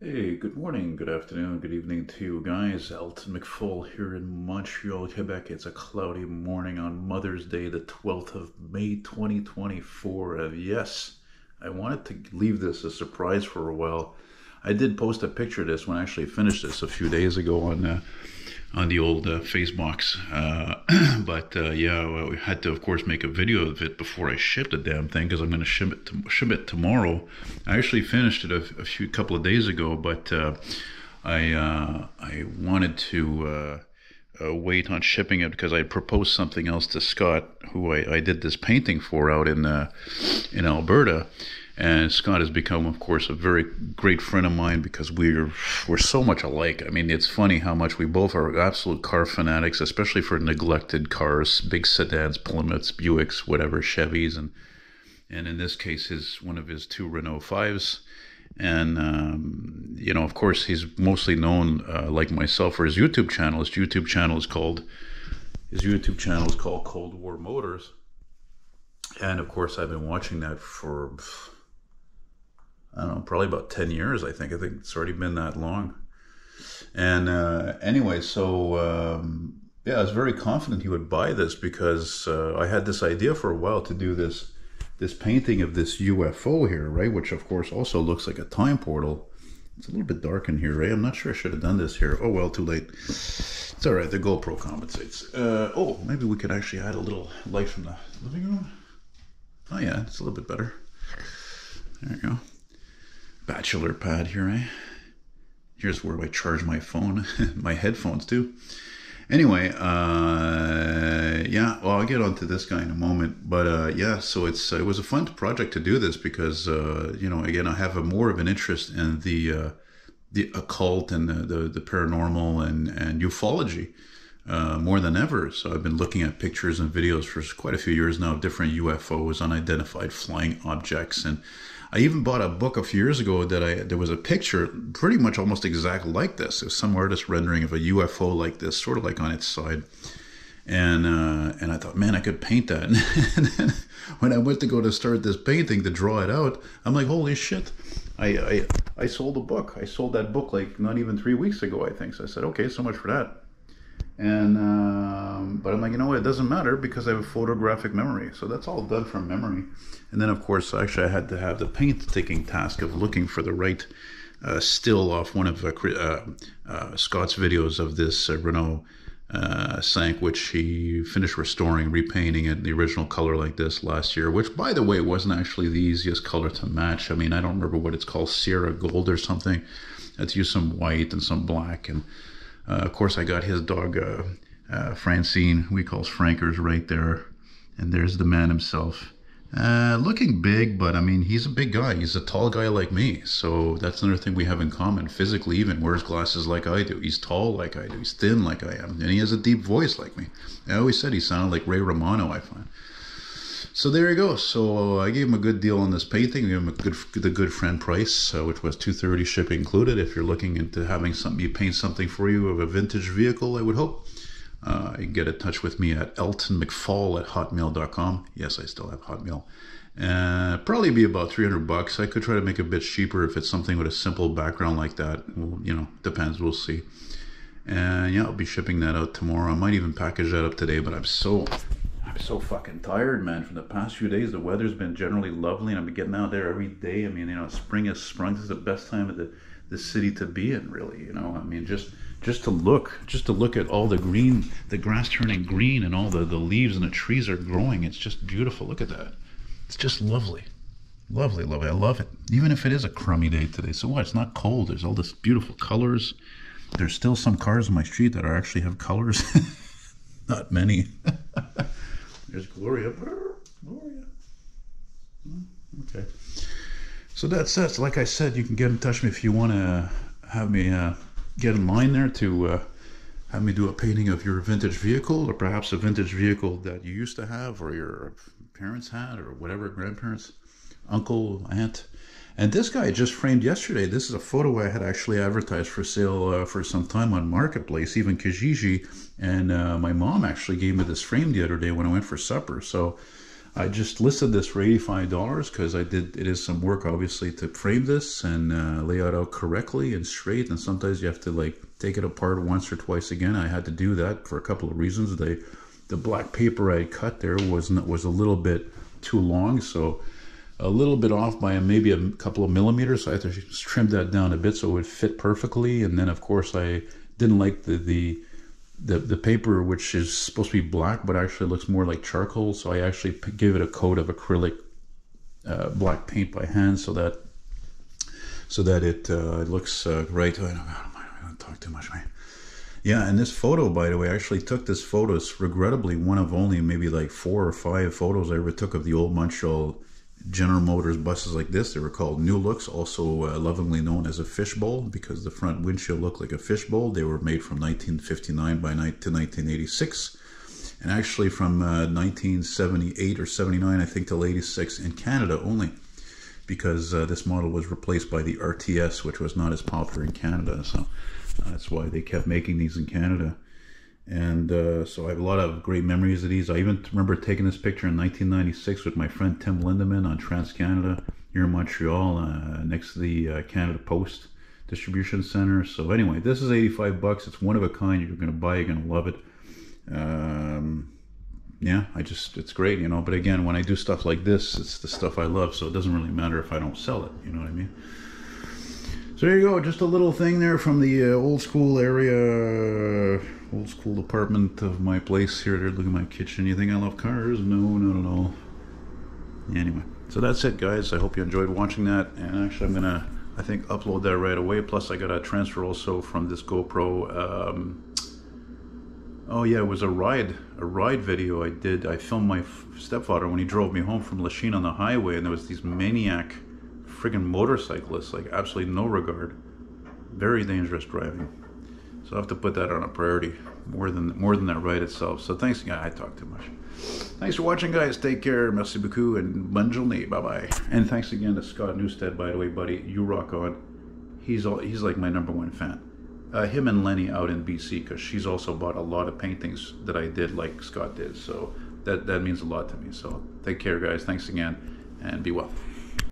Hey, good morning, good afternoon, good evening to you guys. Elton McFall here in Montreal, Quebec. It's a cloudy morning on Mother's Day, the 12th of May 2024. Uh, yes, I wanted to leave this a surprise for a while. I did post a picture of this when I actually finished this a few days ago on uh, on the old uh, Facebox. Uh, but uh, yeah, well, we had to, of course, make a video of it before I shipped the damn thing because I'm going to ship it to, ship it tomorrow. I actually finished it a, a few couple of days ago, but uh, I uh, I wanted to. Uh, wait on shipping it because I proposed something else to Scott, who I, I did this painting for out in in Alberta, and Scott has become, of course, a very great friend of mine because we're we're so much alike. I mean, it's funny how much we both are absolute car fanatics, especially for neglected cars, big sedans, Plymouths, Buicks, whatever, Chevys, and and in this case, his one of his two Renault fives. And um, you know, of course, he's mostly known, uh, like myself, for his YouTube channel. His YouTube channel is called his YouTube channel is called Cold War Motors. And of course, I've been watching that for I don't know, probably about 10 years, I think. I think it's already been that long. And uh, anyway, so um, yeah, I was very confident he would buy this because uh, I had this idea for a while to do this this painting of this UFO here, right? Which of course also looks like a time portal. It's a little bit dark in here, right? I'm not sure I should have done this here. Oh well, too late. It's all right. The GoPro compensates. Uh, oh, maybe we could actually add a little light from the living room. Oh yeah, it's a little bit better. There you go bachelor pad here, eh? Here's where I charge my phone, my headphones too. Anyway, uh, yeah, well, I'll get onto this guy in a moment, but uh, yeah, so it's it was a fun project to do this because uh, you know, again, I have a more of an interest in the uh, the occult and the, the, the paranormal and and ufology. Uh, more than ever. So I've been looking at pictures and videos for quite a few years now of different UFOs, unidentified flying objects, and I even bought a book a few years ago that I there was a picture pretty much almost exactly like this. It was some artist rendering of a UFO like this, sort of like on its side. And uh, and I thought, man, I could paint that. and then when I went to go to start this painting to draw it out, I'm like, holy shit! I, I I sold a book. I sold that book like not even three weeks ago, I think. So I said, okay, so much for that. And um, but I'm like, you know what? It doesn't matter because I have a photographic memory. So that's all done from memory. And then of course, actually, I had to have the painstaking task of looking for the right uh, still off one of uh, uh, uh Scott's videos of this uh, Renault uh, Cinq, which he finished restoring, repainting it in the original color like this last year. Which, by the way, wasn't actually the easiest color to match. I mean, I don't remember what it's called, Sierra Gold or something. Let's use some white and some black and of course, I got his dog, uh, uh, Francine, we calls Frankers right there. And there's the man himself. Uh, looking big, but I mean, he's a big guy. He's a tall guy like me. So that's another thing we have in common. Physically, even wears glasses like I do. He's tall like I do. He's thin like I am. And he has a deep voice like me. I always said he sounded like Ray Romano, I find. So there you go. So I gave him a good deal on this painting. I gave him a good, the good friend price, uh, which was two thirty shipping included. If you're looking into having something, you paint something for you of a vintage vehicle, I would hope. Uh, you can get in touch with me at eltonmcfall at hotmail.com. Yes, I still have Hotmail. Uh, probably be about 300 bucks. I could try to make it a bit cheaper if it's something with a simple background like that. Well, you know, depends. We'll see. And yeah, I'll be shipping that out tomorrow. I might even package that up today, but I'm so I'm so fucking tired, man. From the past few days, the weather's been generally lovely, and I've been getting out there every day. I mean, you know, spring has sprung. This is the best time of the the city to be in, really. You know, I mean, just just to look, just to look at all the green, the grass turning green, and all the the leaves and the trees are growing. It's just beautiful. Look at that. It's just lovely. Lovely, lovely. I love it. Even if it is a crummy day today. So what? It's not cold. There's all this beautiful colors. There's still some cars on my street that are actually have colors. not many. There's Gloria. Gloria. Hmm, okay. So that's it. Like I said, you can get in touch with me if you want to have me uh, get in line there to uh, have me do a painting of your vintage vehicle or perhaps a vintage vehicle that you used to have or your parents had or whatever, grandparents, uncle, aunt. And this guy just framed yesterday. This is a photo I had actually advertised for sale uh, for some time on Marketplace, even Kijiji. And uh, my mom actually gave me this frame the other day when I went for supper. So I just listed this for $85 because I did, it is some work obviously to frame this and uh, lay it out correctly and straight. And sometimes you have to like take it apart once or twice again. I had to do that for a couple of reasons. They, the black paper I cut there was, was a little bit too long. So a little bit off by maybe a couple of millimeters. So I had to trim that down a bit so it would fit perfectly. And then of course I didn't like the, the, the, the paper, which is supposed to be black, but actually looks more like charcoal. So I actually gave it a coat of acrylic uh, black paint by hand so that so that it, uh, it looks uh, right. I don't, I don't talk too much, man. Yeah, and this photo, by the way, I actually took this photo. It's regrettably one of only maybe like four or five photos I ever took of the old Montreal General Motors buses like this. They were called New Looks, also uh, lovingly known as a fishbowl because the front windshield looked like a fishbowl. They were made from 1959 by night to 1986. And actually from uh, 1978 or 79, I think, till 86 in Canada only because uh, this model was replaced by the RTS, which was not as popular in Canada. So that's why they kept making these in Canada. And uh, so I have a lot of great memories of these. I even remember taking this picture in 1996 with my friend Tim Lindeman on TransCanada here in Montreal, uh, next to the uh, Canada Post Distribution Center. So anyway, this is 85 bucks. It's one of a kind. You're going to buy. You're going to love it. Um, yeah, I just it's great, you know. But again, when I do stuff like this, it's the stuff I love, so it doesn't really matter if I don't sell it. You know what I mean? So there you go, just a little thing there from the uh, old school area, old school apartment of my place here. Look at my kitchen. You think I love cars? No, not at all. Anyway, so that's it, guys. I hope you enjoyed watching that. And actually, I'm gonna, I think, upload that right away. Plus, I got a transfer also from this GoPro. Um, oh yeah, it was a ride, a ride video I did. I filmed my stepfather when he drove me home from Lachine on the highway, and there was these maniac friggin' motorcyclists, like absolutely no regard. Very dangerous driving. So I have to put that on a priority more than more than that ride itself. So thanks again. I talk too much. Thanks for watching, guys. Take care. Merci beaucoup and bonne. Bye bye. And thanks again to Scott Newstead, by the way, buddy. You rock on. He's all, he's like my number one fan. Uh, him and Lenny out in BC because she's also bought a lot of paintings that I did like Scott did. So that that means a lot to me. So take care, guys. Thanks again, and be well.